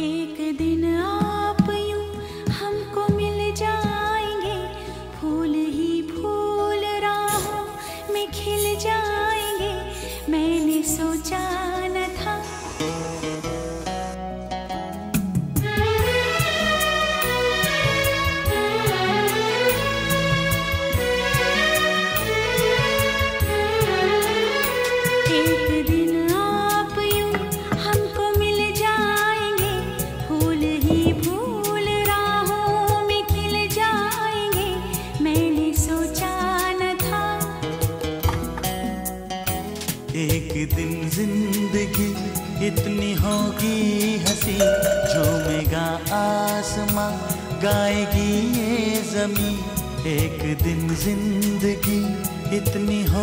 एक दिन आप यूँ हमको मिल जाएँगे। फूल ही फूल राहों में खिल जाएँगे। मैंने सोचा न था। एक दिन ज़िंदगी इतनी होगी हँसी झूमेगा आसमां गाएगी ये जमी। एक दिन ज़िंदगी इतनी हो